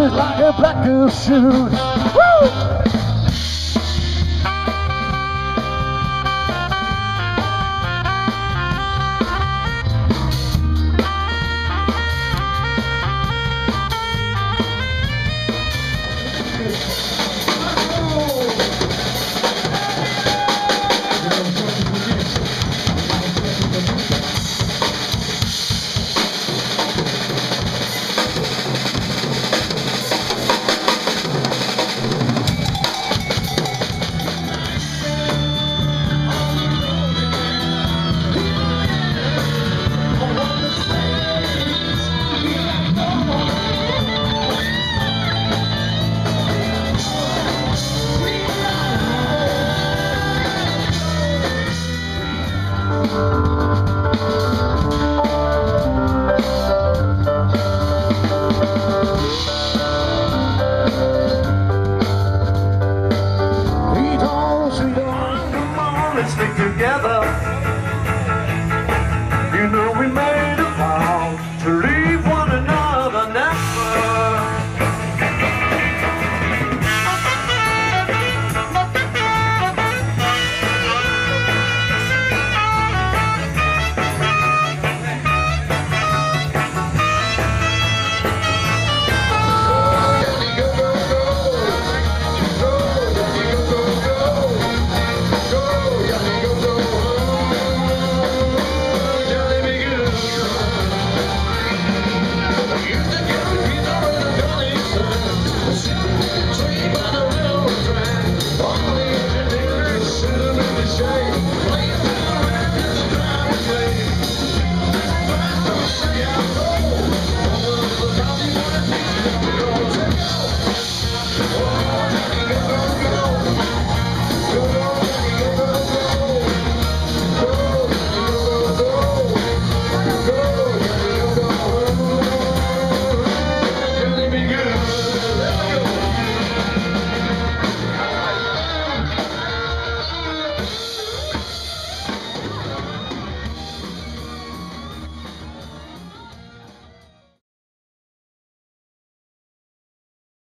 like a black girl shoes. Woo!